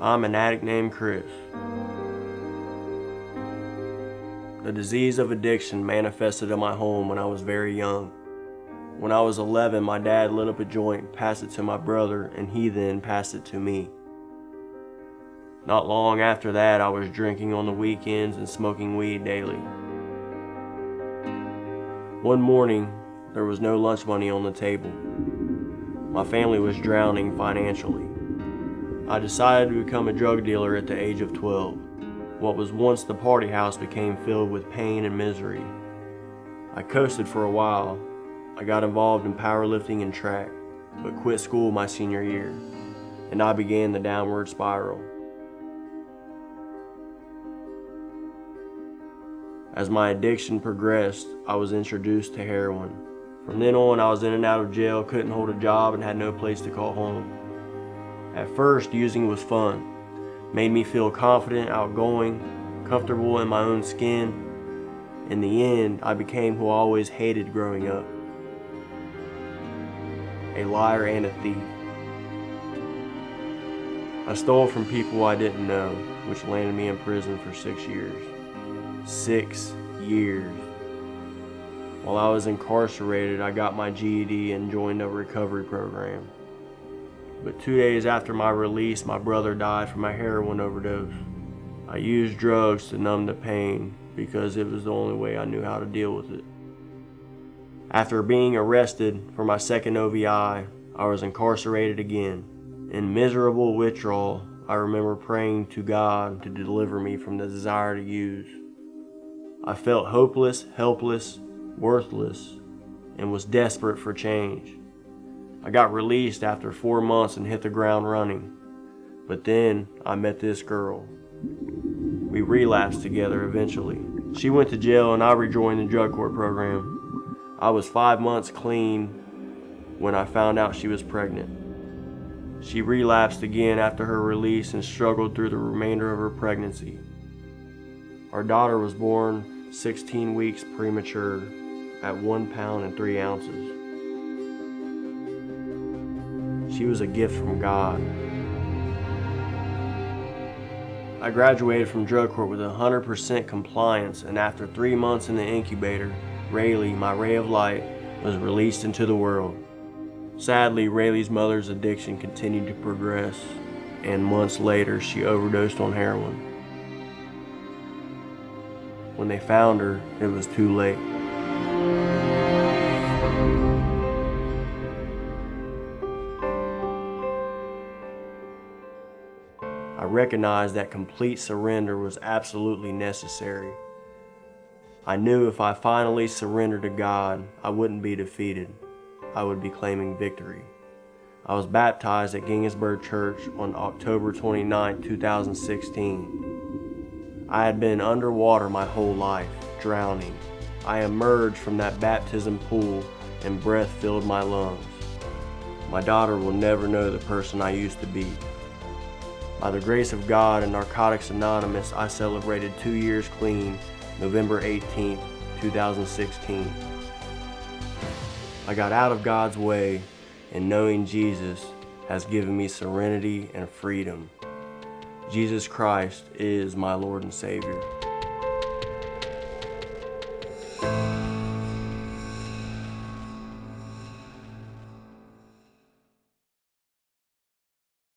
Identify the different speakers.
Speaker 1: I'm an addict named Chris. The disease of addiction manifested in my home when I was very young. When I was 11, my dad lit up a joint, passed it to my brother, and he then passed it to me. Not long after that, I was drinking on the weekends and smoking weed daily. One morning, there was no lunch money on the table. My family was drowning financially. I decided to become a drug dealer at the age of 12. What was once the party house became filled with pain and misery. I coasted for a while. I got involved in powerlifting and track, but quit school my senior year, and I began the downward spiral. As my addiction progressed, I was introduced to heroin. From then on, I was in and out of jail, couldn't hold a job, and had no place to call home. At first, using was fun. Made me feel confident, outgoing, comfortable in my own skin. In the end, I became who I always hated growing up. A liar and a thief. I stole from people I didn't know, which landed me in prison for six years six years. While I was incarcerated, I got my GED and joined a recovery program. But two days after my release, my brother died from a heroin overdose. I used drugs to numb the pain because it was the only way I knew how to deal with it. After being arrested for my second OVI, I was incarcerated again. In miserable withdrawal, I remember praying to God to deliver me from the desire to use. I felt hopeless, helpless, worthless, and was desperate for change. I got released after four months and hit the ground running. But then I met this girl. We relapsed together eventually. She went to jail and I rejoined the drug court program. I was five months clean when I found out she was pregnant. She relapsed again after her release and struggled through the remainder of her pregnancy. Our daughter was born 16 weeks premature at 1 pound and 3 ounces. She was a gift from God. I graduated from drug court with 100% compliance, and after three months in the incubator, Rayleigh, my ray of light, was released into the world. Sadly, Rayleigh's mother's addiction continued to progress, and months later, she overdosed on heroin. When they found her, it was too late. I recognized that complete surrender was absolutely necessary. I knew if I finally surrendered to God, I wouldn't be defeated. I would be claiming victory. I was baptized at Ginghamsburg Church on October 29, 2016. I had been underwater my whole life, drowning. I emerged from that baptism pool and breath filled my lungs. My daughter will never know the person I used to be. By the grace of God and Narcotics Anonymous, I celebrated two years clean November 18, 2016. I got out of God's way, and knowing Jesus has given me serenity and freedom. Jesus Christ is my Lord and Savior.